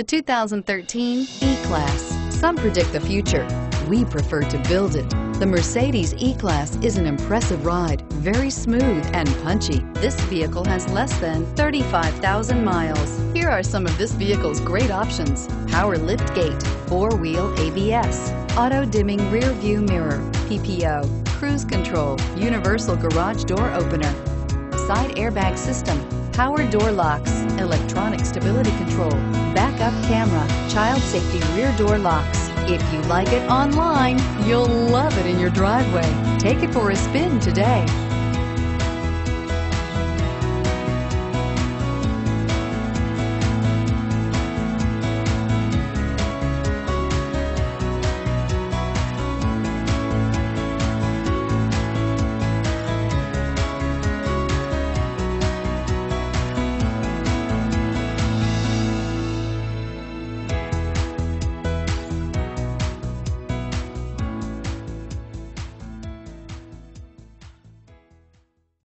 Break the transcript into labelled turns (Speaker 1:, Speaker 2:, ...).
Speaker 1: The 2013 E-Class. Some predict the future. We prefer to build it. The Mercedes E-Class is an impressive ride, very smooth and punchy. This vehicle has less than 35,000 miles. Here are some of this vehicle's great options. Power lift gate, four-wheel ABS, auto-dimming rear view mirror, PPO, cruise control, universal garage door opener, side airbag system, power door locks, electronic stability control, backup camera, child safety rear door locks. If you like it online, you'll love it in your driveway. Take it for a spin today.